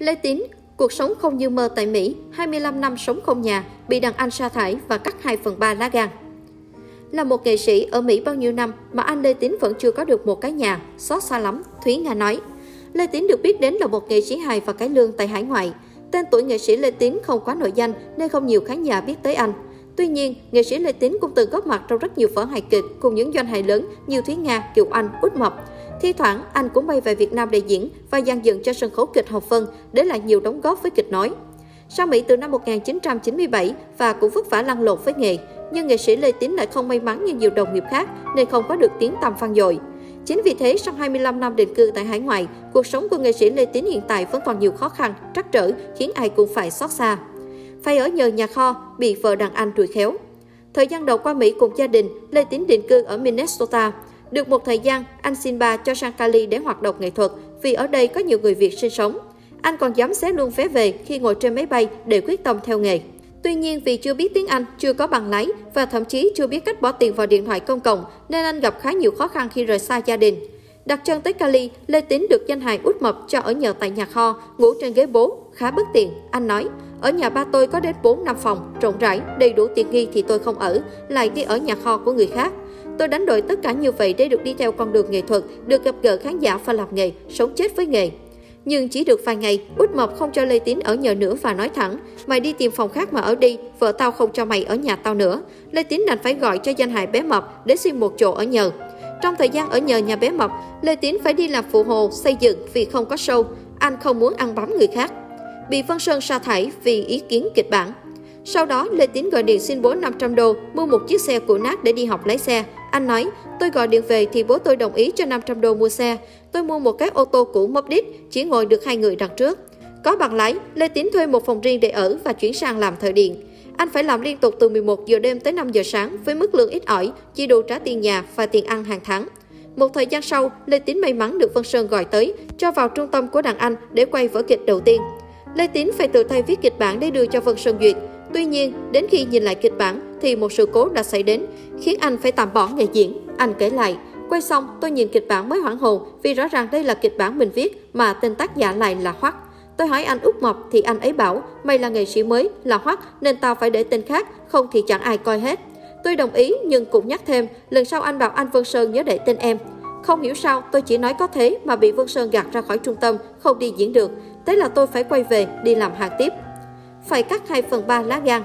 Lê Tín, cuộc sống không như mơ tại Mỹ, 25 năm sống không nhà, bị đàn anh sa thải và cắt 2 phần 3 lá gan. Là một nghệ sĩ ở Mỹ bao nhiêu năm mà anh Lê Tín vẫn chưa có được một cái nhà, xót xa lắm, Thúy Nga nói. Lê Tín được biết đến là một nghệ sĩ hài và cái lương tại hải ngoại. Tên tuổi nghệ sĩ Lê Tín không quá nổi danh nên không nhiều khán giả biết tới anh. Tuy nhiên, nghệ sĩ Lê Tín cũng từng góp mặt trong rất nhiều vở hài kịch cùng những doanh hài lớn như Thúy Nga, Kiều Anh, Út Mập. Thi thoảng, anh cũng bay về Việt Nam để diễn và dàn dựng cho sân khấu kịch học Vân để lại nhiều đóng góp với kịch nói. Sang Mỹ từ năm 1997 và cũng vất vả lăn lộn với nghề, nhưng nghệ sĩ Lê Tín lại không may mắn như nhiều đồng nghiệp khác nên không có được tiếng tăm vang dội. Chính vì thế, sau 25 năm định cư tại hải ngoại, cuộc sống của nghệ sĩ Lê Tín hiện tại vẫn còn nhiều khó khăn, trắc trở, khiến ai cũng phải xót xa. Phải ở nhờ nhà kho, bị vợ đàn anh đuổi khéo. Thời gian đầu qua Mỹ cùng gia đình, Lê Tín định cư ở Minnesota. Được một thời gian, anh xin bà cho sang Cali để hoạt động nghệ thuật vì ở đây có nhiều người Việt sinh sống. Anh còn dám xé luôn vé về khi ngồi trên máy bay để quyết tâm theo nghề. Tuy nhiên vì chưa biết tiếng Anh, chưa có bằng lái và thậm chí chưa biết cách bỏ tiền vào điện thoại công cộng nên anh gặp khá nhiều khó khăn khi rời xa gia đình. Đặt chân tới Cali, Lê Tín được danh hài út mập cho ở nhờ tại nhà kho, ngủ trên ghế bố, khá bất tiện. Anh nói, ở nhà ba tôi có đến 4 năm phòng, rộng rãi, đầy đủ tiện nghi thì tôi không ở, lại đi ở nhà kho của người khác. Tôi đánh đổi tất cả như vậy để được đi theo con đường nghệ thuật, được gặp gỡ khán giả và làm nghề, sống chết với nghề. Nhưng chỉ được vài ngày, Út Mộc không cho Lê Tín ở nhờ nữa và nói thẳng, mày đi tìm phòng khác mà ở đi, vợ tao không cho mày ở nhà tao nữa. Lê Tín đành phải gọi cho danh hài bé Mập để xin một chỗ ở nhờ. Trong thời gian ở nhờ nhà bé Mập, Lê Tín phải đi làm phụ hồ, xây dựng vì không có show. Anh không muốn ăn bám người khác. Bị Vân Sơn sa thải vì ý kiến kịch bản. Sau đó, Lê Tín gọi điện xin bố 500 đô, mua một chiếc xe cũ nát để đi học lái xe. Anh nói, tôi gọi điện về thì bố tôi đồng ý cho 500 đô mua xe. Tôi mua một cái ô tô cũ mốc đít, chỉ ngồi được hai người đằng trước. Có bằng lái, Lê Tín thuê một phòng riêng để ở và chuyển sang làm thợ điện. Anh phải làm liên tục từ 11 giờ đêm tới 5 giờ sáng với mức lương ít ỏi, chỉ đủ trả tiền nhà và tiền ăn hàng tháng. Một thời gian sau, Lê Tín may mắn được Vân Sơn gọi tới, cho vào trung tâm của đàn anh để quay vở kịch đầu tiên. Lê Tín phải tự tay viết kịch bản để đưa cho Vân Sơn duyệt. Tuy nhiên, đến khi nhìn lại kịch bản thì một sự cố đã xảy đến, khiến anh phải tạm bỏ nghề diễn. Anh kể lại, quay xong tôi nhìn kịch bản mới hoảng hồn vì rõ ràng đây là kịch bản mình viết mà tên tác giả lại là Hoắc. Tôi hỏi anh Út Mộc thì anh ấy bảo, mày là nghệ sĩ mới, là Hoắc nên tao phải để tên khác, không thì chẳng ai coi hết. Tôi đồng ý nhưng cũng nhắc thêm, lần sau anh bảo anh Vân Sơn nhớ để tên em. Không hiểu sao, tôi chỉ nói có thế mà bị Vân Sơn gạt ra khỏi trung tâm, không đi diễn được. Thế là tôi phải quay về, đi làm hàng tiếp phải cắt 2 phần 3 lá gan.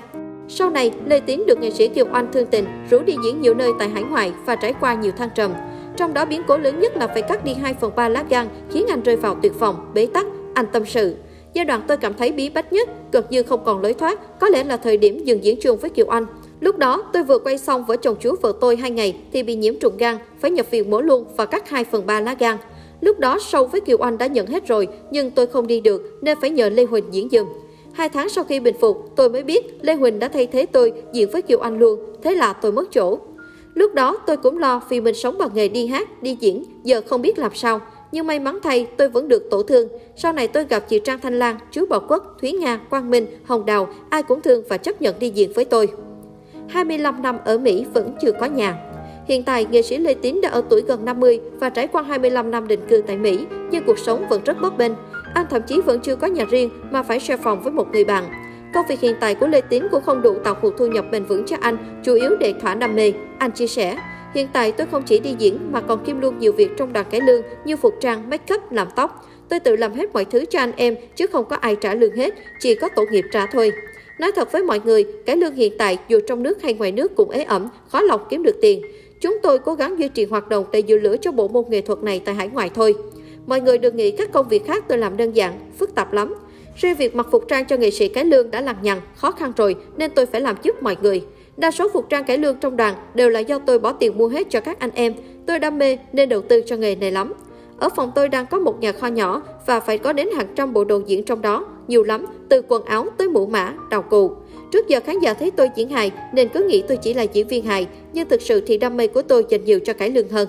Sau này, Lê Tiến được nghệ sĩ Kiều Oanh thương tình, rủ đi diễn nhiều nơi tại hải ngoại và trải qua nhiều thăng trầm. Trong đó biến cố lớn nhất là phải cắt đi 2 phần 3 lá gan, khiến anh rơi vào tuyệt vọng, bế tắc, anh tâm sự. Giai đoạn tôi cảm thấy bí bách nhất, gần như không còn lối thoát, có lẽ là thời điểm dừng diễn chung với Kiều Anh. Lúc đó, tôi vừa quay xong với chồng chú vợ tôi hai ngày thì bị nhiễm trùng gan, phải nhập viện mổ luôn và cắt 2 phần 3 lá gan. Lúc đó sâu với Kiều Anh đã nhận hết rồi, nhưng tôi không đi được nên phải nhờ Lê Huỳnh diễn dùm. Hai tháng sau khi bình phục, tôi mới biết Lê Huỳnh đã thay thế tôi diễn với Kiều Anh luôn, thế là tôi mất chỗ. Lúc đó tôi cũng lo vì mình sống bằng nghề đi hát, đi diễn, giờ không biết làm sao. Nhưng may mắn thay tôi vẫn được tổ thương. Sau này tôi gặp chị Trang Thanh Lan, chú Bảo Quốc, Thúy Nga, Quang Minh, Hồng Đào, ai cũng thương và chấp nhận đi diễn với tôi. 25 năm ở Mỹ vẫn chưa có nhà. Hiện tại, nghệ sĩ Lê Tín đã ở tuổi gần 50 và trải qua 25 năm định cư tại Mỹ, nhưng cuộc sống vẫn rất bấp bênh. Anh thậm chí vẫn chưa có nhà riêng mà phải share phòng với một người bạn. Công việc hiện tại của Lê Tín cũng không đủ tạo cuộc thu nhập bền vững cho anh, chủ yếu để thỏa đam mê. Anh chia sẻ, hiện tại tôi không chỉ đi diễn mà còn kiêm luôn nhiều việc trong đoàn cải lương như phục trang, make up, làm tóc. Tôi tự làm hết mọi thứ cho anh em chứ không có ai trả lương hết, chỉ có tổ nghiệp trả thôi. Nói thật với mọi người, cải lương hiện tại dù trong nước hay ngoài nước cũng ế ẩm, khó lòng kiếm được tiền. Chúng tôi cố gắng duy trì hoạt động để giữ lửa cho bộ môn nghệ thuật này tại hải ngoại thôi. Mọi người đừng nghĩ các công việc khác tôi làm đơn giản, phức tạp lắm. Riêng việc mặc phục trang cho nghệ sĩ cải lương đã lằng nhằng, khó khăn rồi nên tôi phải làm giúp mọi người. Đa số phục trang cải lương trong đoàn đều là do tôi bỏ tiền mua hết cho các anh em. Tôi đam mê nên đầu tư cho nghề này lắm. Ở phòng tôi đang có một nhà kho nhỏ và phải có đến hàng trăm bộ đồ diễn trong đó, nhiều lắm, từ quần áo tới mũ mã, đầu cụ. Trước giờ khán giả thấy tôi diễn hài nên cứ nghĩ tôi chỉ là diễn viên hài, nhưng thực sự thì đam mê của tôi dành nhiều cho cải lương hơn.